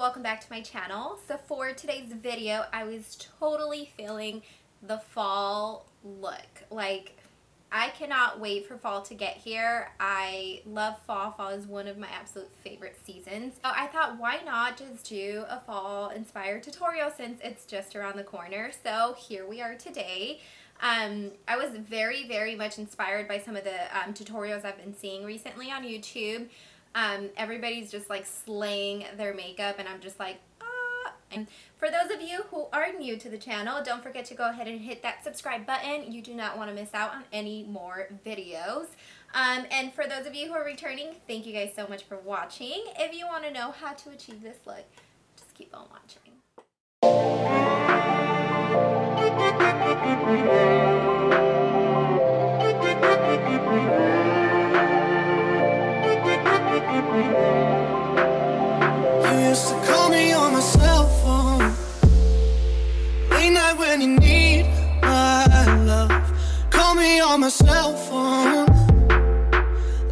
welcome back to my channel. So for today's video, I was totally feeling the fall look. Like, I cannot wait for fall to get here. I love fall. Fall is one of my absolute favorite seasons. So I thought, why not just do a fall inspired tutorial since it's just around the corner. So here we are today. Um, I was very, very much inspired by some of the um, tutorials I've been seeing recently on YouTube. Um, everybody's just like slaying their makeup and I'm just like, ah. And for those of you who are new to the channel, don't forget to go ahead and hit that subscribe button. You do not want to miss out on any more videos. Um, and for those of you who are returning, thank you guys so much for watching. If you want to know how to achieve this look, just keep on watching.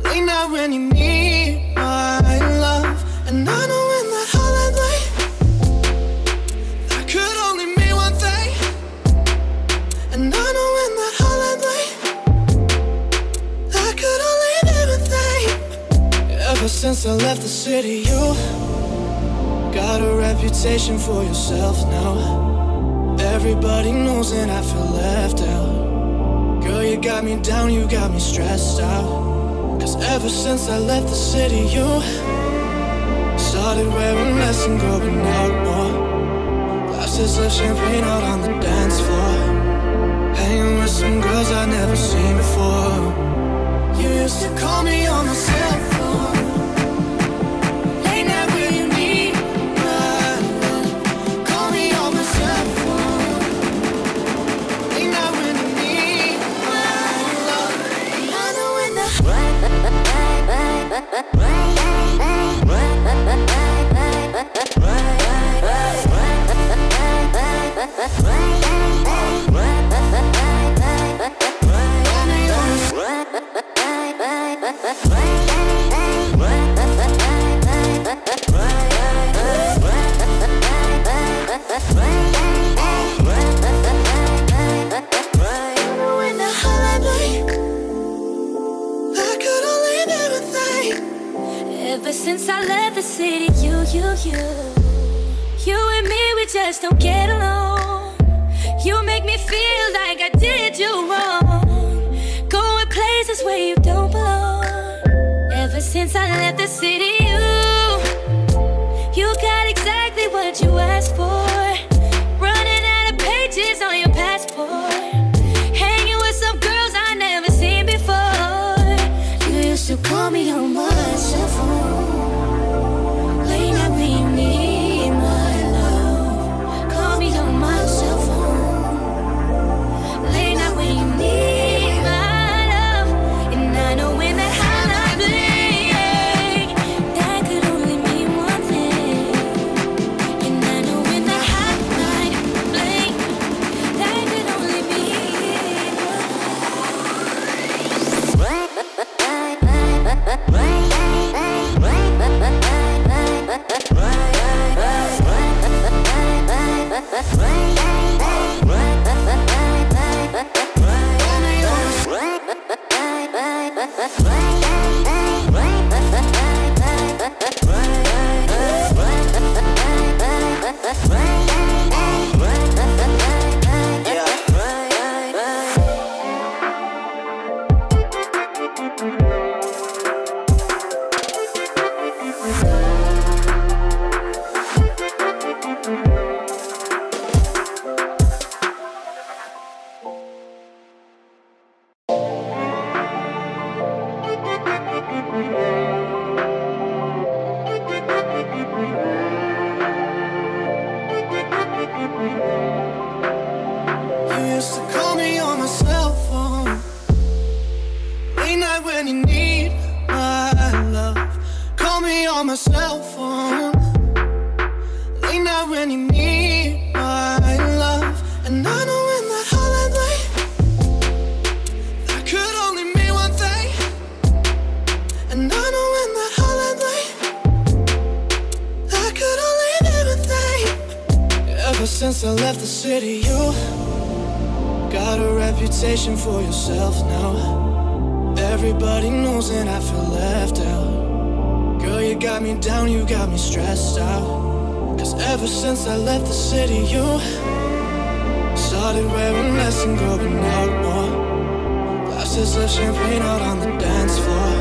Late night when you need my love And I know that That could only mean one thing And I know that That could only mean one thing Ever since I left the city, you Got a reputation for yourself now. Everybody knows and I feel left out. You got me down, you got me stressed out. Cause ever since I left the city, you started wearing less and going out more. Glasses of champagne out on the dance floor. Just don't get along. You make me feel like I did you wrong. Going places where you don't belong. Ever since I left the city, Night when you need my love. Call me on my cell phone. Late night when you need my love. And I know that hotline bling. That could only mean one thing. And I know that hotline bling. That could only since I left the city, you got a reputation for yourself now. Everybody knows and I feel left out. Girl, you got me down, you got me stressed out. Cause ever since I left the city, you started wearing less and going out more. Glasses of champagne out on the dance floor.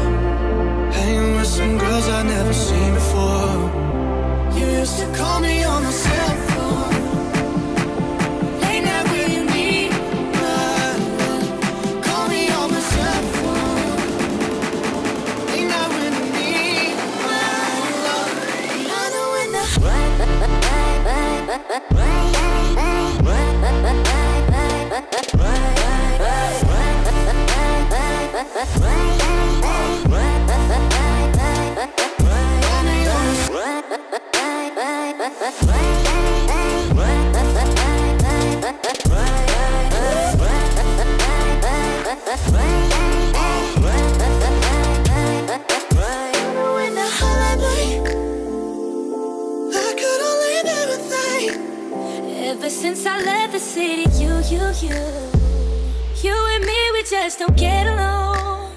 Hanging with some girls I've never seen before. You used to call me on the cell phone. When since I left the city, you, you, you. You and me, we just don't get along.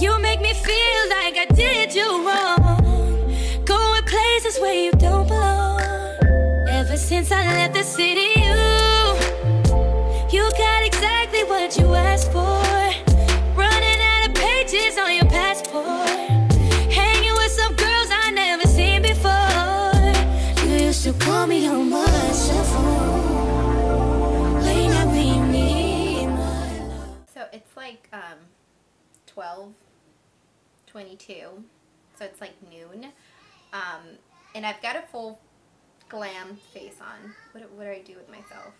You make me feel like I did you wrong. Going places where you don't belong. Ever since I left the city, 22. So it's like noon. Um and I've got a full glam face on. What what do I do with myself?